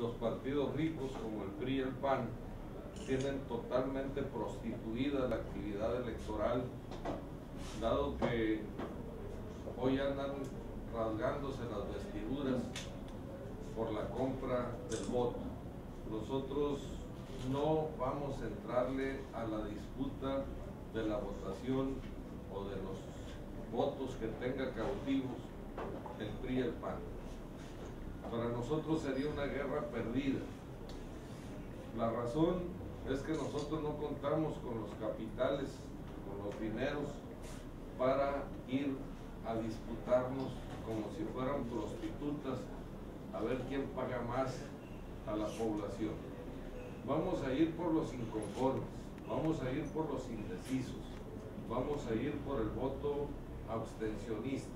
Los partidos ricos como el PRI y el PAN tienen totalmente prostituida la actividad electoral, dado que hoy andan rasgándose las vestiduras por la compra del voto. Nosotros no vamos a entrarle a la disputa de la votación o de los votos que tenga cautivos el PRI y el PAN. Para nosotros sería una guerra perdida. La razón es que nosotros no contamos con los capitales, con los dineros para ir a disputarnos como si fueran prostitutas a ver quién paga más a la población. Vamos a ir por los inconformes, vamos a ir por los indecisos, vamos a ir por el voto abstencionista.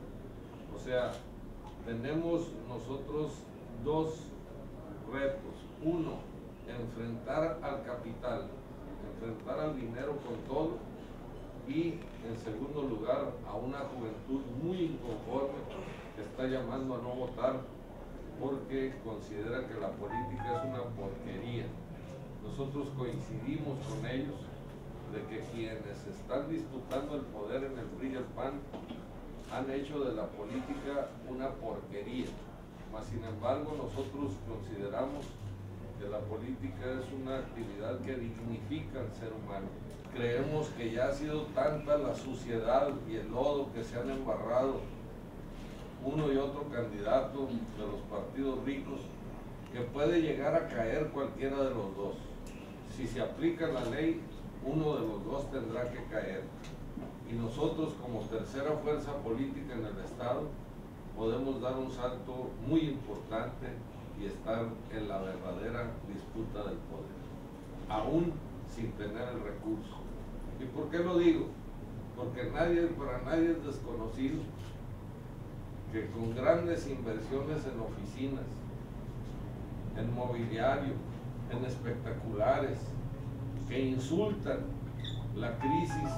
O sea, tenemos nosotros dos retos. Uno, enfrentar al capital, enfrentar al dinero con todo y en segundo lugar a una juventud muy inconforme que está llamando a no votar porque considera que la política es una porquería. Nosotros coincidimos con ellos de que quienes están disputando el poder en el PRI y PAN han hecho de la política una porquería. Mas, sin embargo, nosotros consideramos que la política es una actividad que dignifica al ser humano. Creemos que ya ha sido tanta la suciedad y el lodo que se han embarrado uno y otro candidato de los partidos ricos que puede llegar a caer cualquiera de los dos. Si se aplica la ley, uno de los dos tendrá que caer. Y nosotros como tercera fuerza política en el Estado podemos dar un salto muy importante y estar en la verdadera disputa del poder, aún sin tener el recurso. ¿Y por qué lo digo? Porque para nadie es desconocido que con grandes inversiones en oficinas, en mobiliario, en espectaculares, que insultan la crisis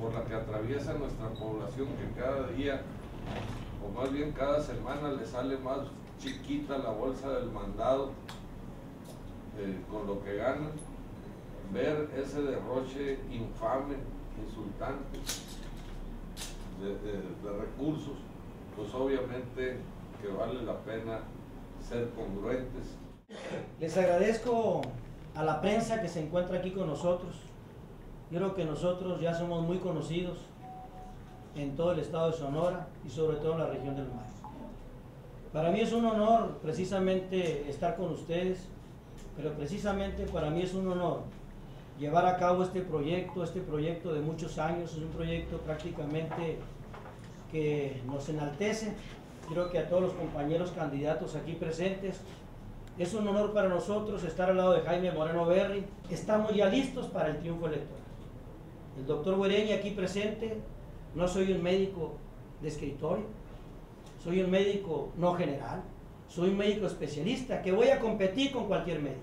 por la que atraviesa nuestra población, que cada día, o más bien cada semana, le sale más chiquita la bolsa del mandado eh, con lo que ganan, ver ese derroche infame, insultante de recursos, pues obviamente que vale la pena ser congruentes. Les agradezco a la prensa que se encuentra aquí con nosotros. Yo creo que nosotros ya somos muy conocidos en todo el estado de Sonora y sobre todo en la región del Mar. Para mí es un honor precisamente estar con ustedes, pero precisamente para mí es un honor llevar a cabo este proyecto, este proyecto de muchos años, es un proyecto prácticamente que nos enaltece. Creo que a todos los compañeros candidatos aquí presentes, es un honor para nosotros estar al lado de Jaime Moreno Berry. Estamos ya listos para el triunfo electoral. El doctor Guereña aquí presente, no soy un médico de escritorio, soy un médico no general, soy un médico especialista que voy a competir con cualquier médico.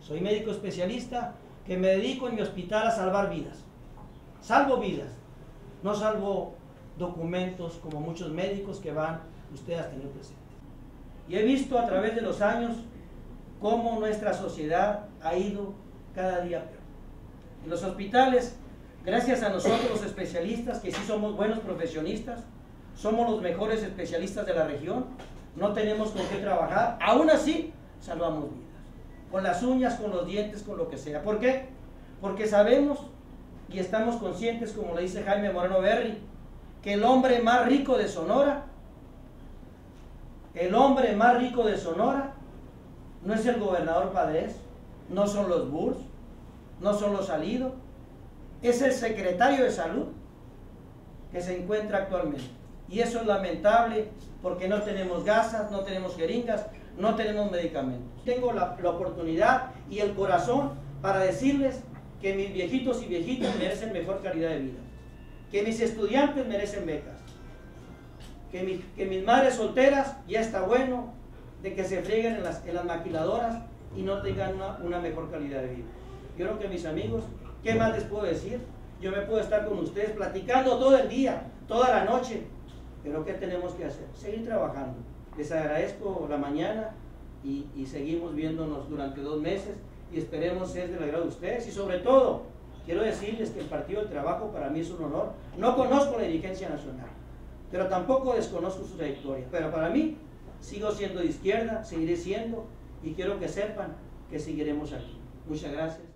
Soy médico especialista que me dedico en mi hospital a salvar vidas. Salvo vidas, no salvo documentos como muchos médicos que van ustedes a tener presente. Y he visto a través de los años cómo nuestra sociedad ha ido cada día peor. En los hospitales, gracias a nosotros los especialistas, que sí somos buenos profesionistas, somos los mejores especialistas de la región, no tenemos con qué trabajar, aún así salvamos vidas. Con las uñas, con los dientes, con lo que sea. ¿Por qué? Porque sabemos y estamos conscientes, como le dice Jaime Moreno Berry, que el hombre más rico de Sonora, el hombre más rico de Sonora, no es el gobernador Padres, no son los Burs, no son los Salido, es el secretario de salud que se encuentra actualmente. Y eso es lamentable porque no tenemos gasas, no tenemos jeringas, no tenemos medicamentos. Tengo la, oportunidad y el corazón para decirles que mis viejitos y viejitas merecen mejor calidad de vida que mis estudiantes merecen becas, que, que mis madres solteras ya está bueno de que se frieguen en las, en las maquiladoras y no tengan una, una, mejor calidad de vida. Yo creo que mis amigos, ¿qué más les puedo decir? Yo me puedo estar con ustedes platicando todo el día, toda la noche, pero ¿qué tenemos que hacer? Seguir trabajando. Les agradezco la mañana y, y seguimos viéndonos durante dos meses y esperemos ser del agrado de ustedes y sobre todo quiero decirles que el Partido del Trabajo para mí es un honor. No conozco la dirigencia nacional, pero tampoco desconozco su trayectoria, pero para mí sigo siendo de izquierda, seguiré siendo y quiero que sepan que seguiremos aquí. Muchas gracias.